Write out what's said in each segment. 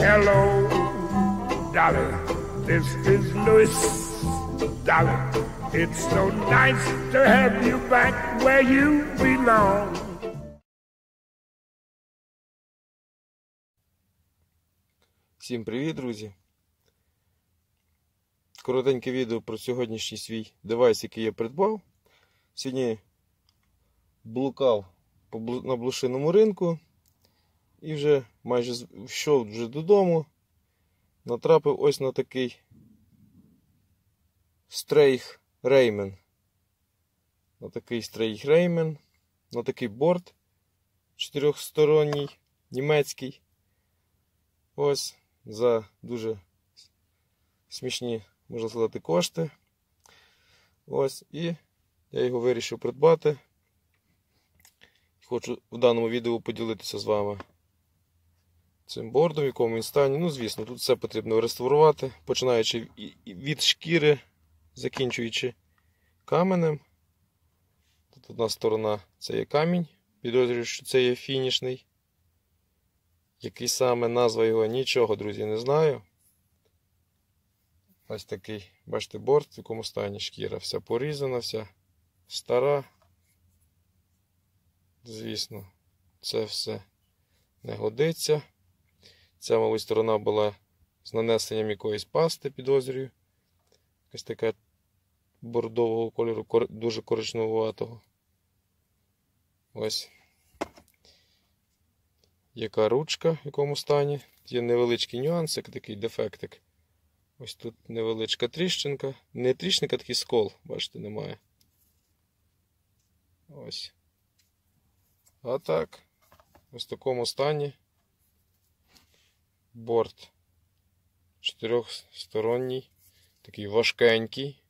Hello, Dolly. This is Louis. Dolly, it's so nice to have you back where you belong. Всім привіт, друзі! Коротеньке відео про сьогоднішній свій девайс, який я придбав. Сьогодні блукав на блошиному ринку і вже майже йшов вже додому. Натрапив ось на такий Streichriemen. На такий Streichriemen, на такий борт чотирьохсторонній, німецький. Ось за дуже смішні, можна сказати, кошти. Ось, і я його вирішив придбати. Хочу в даному відео поділитися з вами цим бордом, в якому він стані. Ну, звісно, тут все потрібно реставрувати, починаючи від шкіри, закінчуючи каменем. Тут одна сторона це є камінь. Підозрюю, що це є фінішний. Який саме назва його, нічого, друзі, не знаю. Ось такий, бачите, борт, в якому стані шкіра. Вся порізана, вся стара. Звісно, це все не годиться. Ця, мабуть, сторона була з нанесенням якоїсь пасти, підозрюю. Якась така бордового кольору, дуже коричневуватого. Ось яка ручка, в якому стані. Є невеличкий нюансик, такий дефектик. Ось тут невеличка тріщинка. Не тріщинка, такий скол, бачите, немає. Ось. А так, ось в такому стані. Борт чотирьохсторонній, такий важкенький.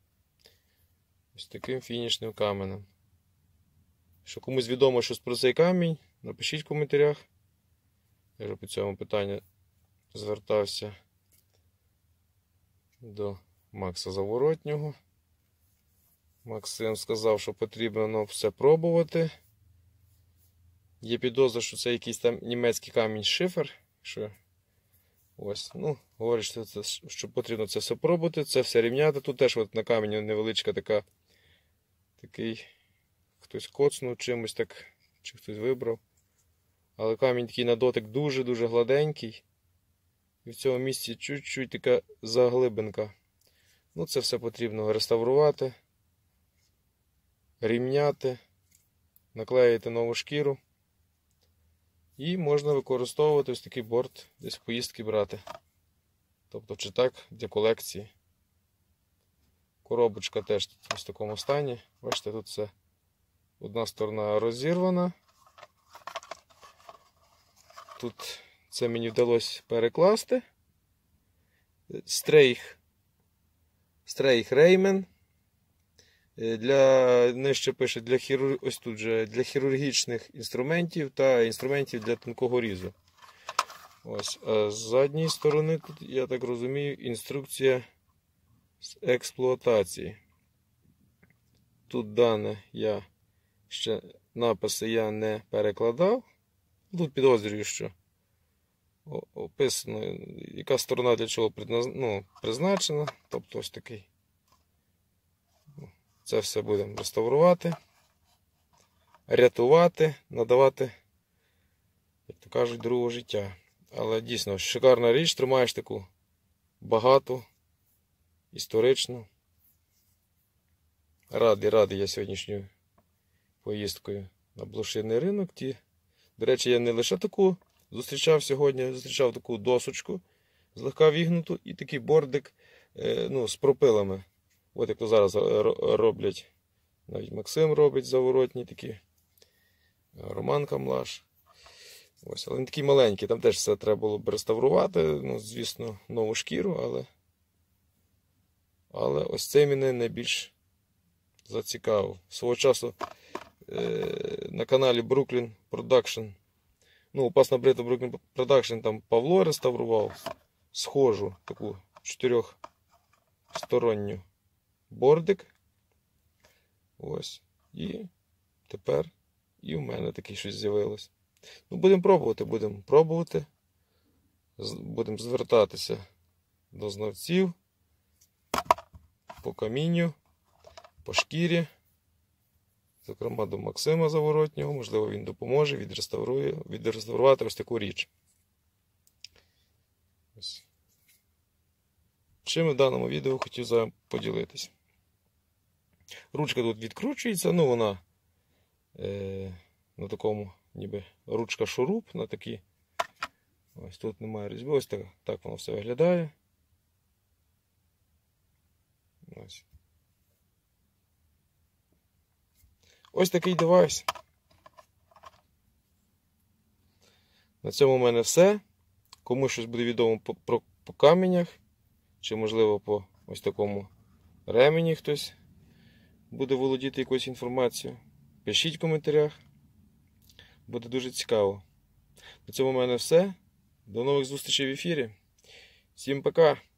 Ось таким фінішним каменем. Якщо комусь відомо щось про цей камінь, напишіть в коментарях. Я вже по цьому питанню звертався до Макса Заворотнього. Максим сказав, що потрібно все пробувати. Є підозра, що це якийсь там німецький камінь шифер. Що ось, ну, говорить, що, це, що потрібно це все пробувати, це все рівняти. Тут теж от на камені невеличка така, такий, хтось коцнув чимось так, чи хтось вибрав. Але камінь такий на дотик дуже-дуже гладенький. І в цьому місці чуть-чуть така заглибинка. Ну, це все потрібно реставрувати, рівняти, наклеїти нову шкіру. І можна використовувати ось такий борт десь поїздки брати. Тобто, чи так, для колекції. Коробочка теж в такому стані. Бачите, тут все одна сторона розірвана. Тут це мені вдалося перекласти. Стрейх. Стрейх Реймен. Е, Для, нижче пише для хірург... ось тут же, для хірургічних інструментів та інструментів для тонкого різу. Ось. А з задньої сторони, тут, я так розумію, інструкція з експлуатації. Тут дане я ще написи я не перекладав. Тут підозрюю, що описано, яка сторона для чого ну, призначена. Тобто ось такий. Це все будемо реставрувати, рятувати, надавати, як то кажуть, другого життя. Але дійсно шикарна річ, тримаєш таку багату, історичну. Радий, радий я сьогоднішньою поїздкою на блошиний ринок. Ті до речі, я не лише таку зустрічав сьогодні, зустрічав таку досочку злегка вігнуту і такий бордик е, ну, з пропилами. От як то зараз роблять. Навіть Максим робить заворотні такі. е, Роман Камлаш. Ось, але він такий маленький, там теж все треба було б реставрувати. Ну, звісно, нову шкіру, але. Але ось цей мене найбільш зацікавив. Свого часу е, на каналі Brooklyn Production. Ну, опасно брита Brooklyn Production там Павло реставрував схожу таку чотирьохсторонню бордик. Ось. І тепер і в мене таке щось з'явилось. Ну, будемо пробувати, будемо пробувати. будемо звертатися до знавців по камінню, по шкірі. Зокрема, до Максима Заворотнього. Можливо, він допоможе відреставрує, відреставрувати ось таку річ. Ось. Чим в даному відео хотів поділитися. Ручка тут відкручується, ну вона е, на такому, ніби ручка шуруп на такі. Ось тут немає різьби, ось так, так воно все виглядає. Ось. Ось такий девайс. На цьому в мене все. Кому щось буде відомо по, про, по каменях, чи, можливо, по ось такому ремені хтось буде володіти якоюсь інформацією, пишіть в коментарях. Буде дуже цікаво. На цьому в мене все. До нових зустрічей в ефірі. Всім пока!